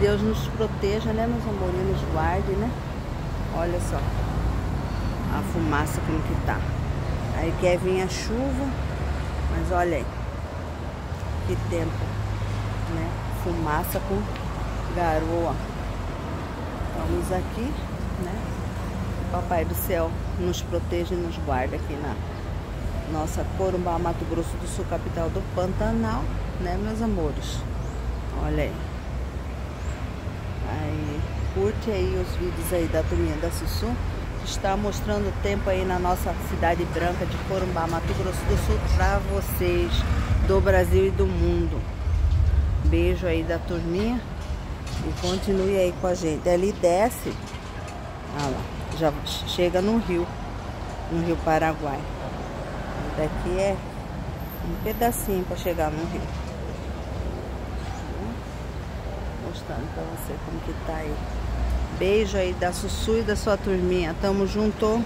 Deus nos proteja, né, meus amores? Nos guarde, né? Olha só. A fumaça como que tá. Aí quer vir a chuva. Mas olha aí. Que tempo. Né? Fumaça com garoa. Estamos aqui, né? Papai do céu nos proteja e nos guarda aqui na nossa Corumbá, Mato Grosso do Sul, capital do Pantanal, né, meus amores? Olha aí. Curte aí os vídeos aí da turminha da Sussu. Está mostrando o tempo aí na nossa cidade branca de Corumbá, Mato Grosso do Sul, para vocês do Brasil e do mundo. Beijo aí da turminha e continue aí com a gente. Ali desce, olha lá, já chega no rio, no rio Paraguai. Daqui é um pedacinho para chegar no rio. Mostrando para você como que tá aí. Beijo aí da Sussu e da sua turminha. Tamo junto.